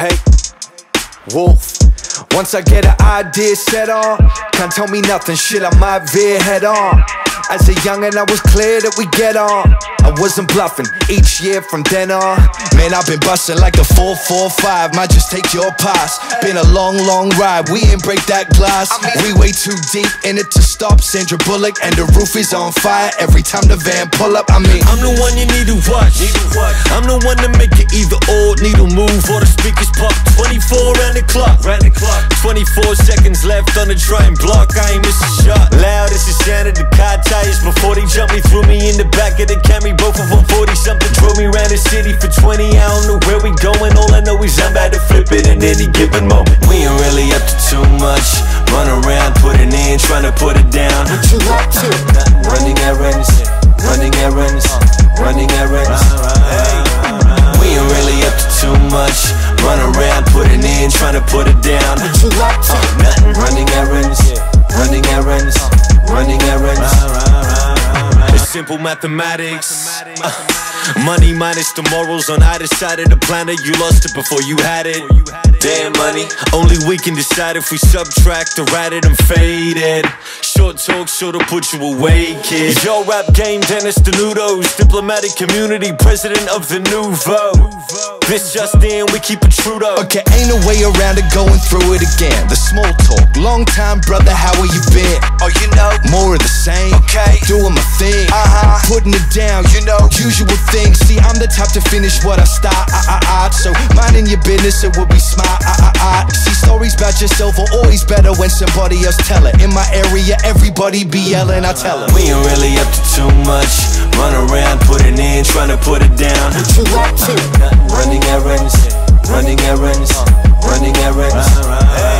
hey, wolf. Once I get an idea set on, can't tell me nothing, shit, I might veer head on. As a youngin', I was clear that we get on. I wasn't bluffing each year from then on. Man, I've been busting like a 445, might just take your pass. Been a long, long ride, we ain't break that glass. We way too deep in it to stop. Sandra Bullock, and the roof is on fire every time the van pull up. I mean, I'm the one you need to watch. I'm the one to make it either or, needle move, or the speakers pop. 24 round the clock. Round the clock. 24 seconds left on the trying block. I ain't miss a shot. Loud as the sound of the before they jump me. Threw me in the back of the Camry, both of them 40 something. Drove me around the city for 20. I don't know where we going. All I know is I'm about to flip it in any given moment. We ain't really up to too much. Run around, put it in, trying to put it down. What you up to? Running errands, running errands, running errands. We ain't really up to too much. Run around, put it in, trying to put it down. Simple mathematics. Uh, money minus the morals on either side of the planet. You lost it before you had it. Damn money. Only we can decide if we subtract or add it. I'm faded. Short talk should've put you away, kid. Your rap game, Dennis Denuto's. Diplomatic community, president of the Nouveau. This just in, we keep it true though. Okay, ain't no way around it going through it again. The small talk, long time brother, how have you been? Oh, you know. More of the same. Okay. Doing my thing. Uh-huh. Putting it down, You know. Usual thing. See, I'm the type to finish what I start. I, I, I. So, minding your business, it would be smart. I, I, I. See, stories about yourself are always better when somebody else tell it. In my area, everybody be yelling, I tell it. We ain't really up to too much. Run around, put it in, trying to put it down. What you up to? Running errands, running errands, running errands.